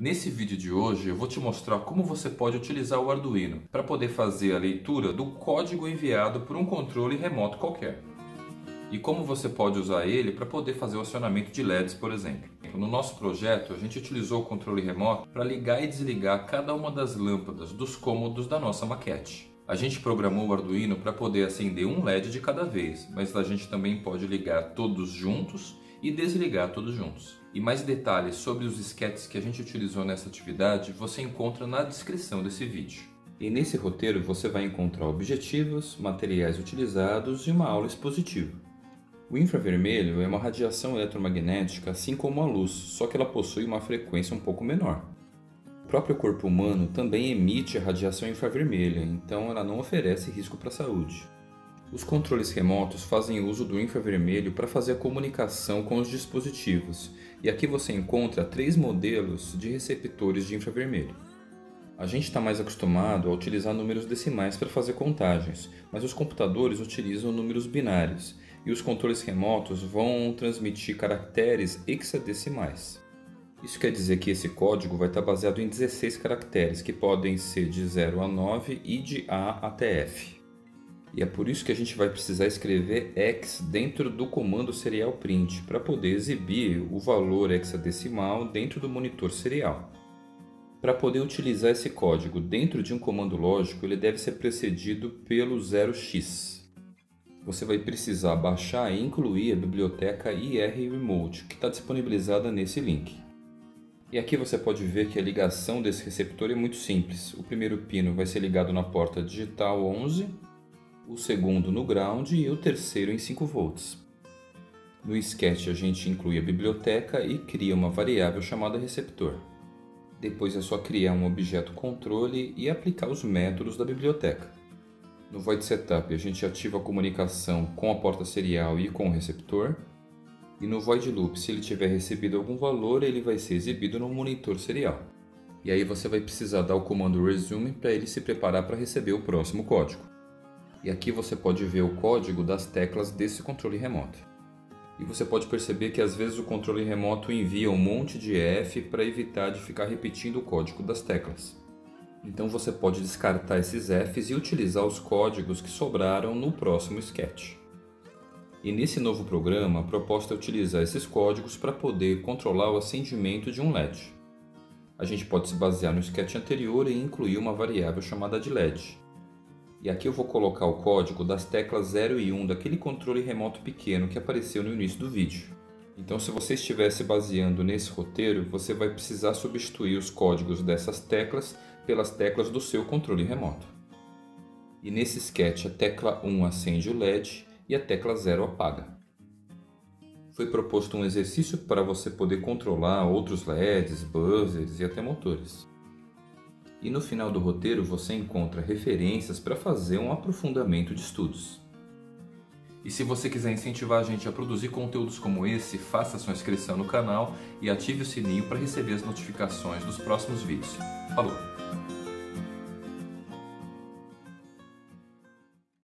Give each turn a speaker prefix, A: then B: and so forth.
A: Nesse vídeo de hoje eu vou te mostrar como você pode utilizar o Arduino para poder fazer a leitura do código enviado por um controle remoto qualquer. E como você pode usar ele para poder fazer o acionamento de LEDs, por exemplo. No nosso projeto, a gente utilizou o controle remoto para ligar e desligar cada uma das lâmpadas dos cômodos da nossa maquete. A gente programou o Arduino para poder acender um LED de cada vez, mas a gente também pode ligar todos juntos e desligar todos juntos. E mais detalhes sobre os esquetes que a gente utilizou nessa atividade você encontra na descrição desse vídeo. E nesse roteiro você vai encontrar objetivos, materiais utilizados e uma aula expositiva. O infravermelho é uma radiação eletromagnética assim como a luz, só que ela possui uma frequência um pouco menor. O próprio corpo humano também emite a radiação infravermelha, então ela não oferece risco para a saúde. Os controles remotos fazem uso do infravermelho para fazer a comunicação com os dispositivos, e aqui você encontra três modelos de receptores de infravermelho. A gente está mais acostumado a utilizar números decimais para fazer contagens, mas os computadores utilizam números binários, e os controles remotos vão transmitir caracteres hexadecimais. Isso quer dizer que esse código vai estar baseado em 16 caracteres, que podem ser de 0 a 9 e de A até F. E é por isso que a gente vai precisar escrever X dentro do comando serial print para poder exibir o valor hexadecimal dentro do monitor serial. Para poder utilizar esse código dentro de um comando lógico, ele deve ser precedido pelo 0x. Você vai precisar baixar e incluir a biblioteca IR Remote, que está disponibilizada nesse link. E aqui você pode ver que a ligação desse receptor é muito simples. O primeiro pino vai ser ligado na porta digital 11 o segundo no ground e o terceiro em 5 volts. No sketch a gente inclui a biblioteca e cria uma variável chamada receptor. Depois é só criar um objeto controle e aplicar os métodos da biblioteca. No Void Setup a gente ativa a comunicação com a porta serial e com o receptor. E no Void Loop, se ele tiver recebido algum valor, ele vai ser exibido no monitor serial. E aí você vai precisar dar o comando resume para ele se preparar para receber o próximo código. E aqui você pode ver o código das teclas desse controle remoto. E você pode perceber que às vezes o controle remoto envia um monte de F para evitar de ficar repetindo o código das teclas. Então você pode descartar esses Fs e utilizar os códigos que sobraram no próximo sketch. E nesse novo programa, a proposta é utilizar esses códigos para poder controlar o acendimento de um LED. A gente pode se basear no sketch anterior e incluir uma variável chamada de LED, e aqui eu vou colocar o código das teclas 0 e 1 daquele controle remoto pequeno que apareceu no início do vídeo. Então se você estiver se baseando nesse roteiro, você vai precisar substituir os códigos dessas teclas pelas teclas do seu controle remoto. E nesse sketch a tecla 1 acende o LED e a tecla 0 apaga. Foi proposto um exercício para você poder controlar outros LEDs, buzzers e até motores. E no final do roteiro você encontra referências para fazer um aprofundamento de estudos. E se você quiser incentivar a gente a produzir conteúdos como esse, faça sua inscrição no canal e ative o sininho para receber as notificações dos próximos vídeos. Falou!